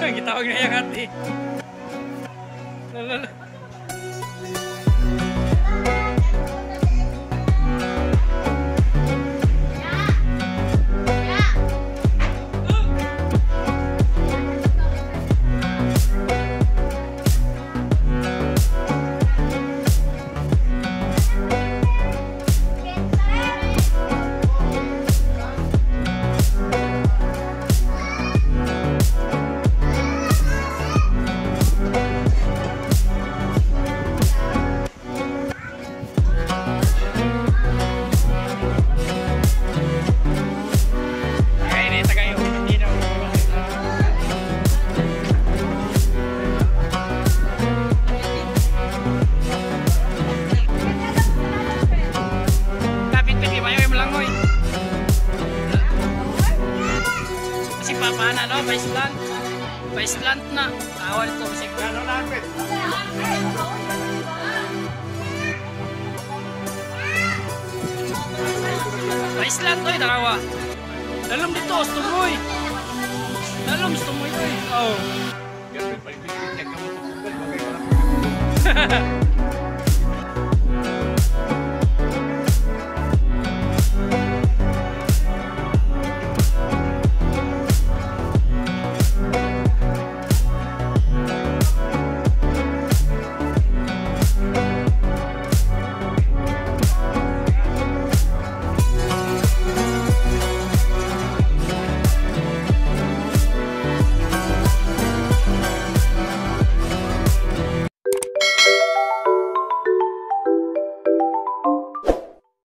Kita pakai yang hati. Lalu. si Papa na, no? Vice plant. Vice plant na. Tawa nito si Ano na, Alfred? Vice plant, oy, tarawa. Dalom dito, stumoy. Dalom, stumoy, oy. Oh. Ha ha ha.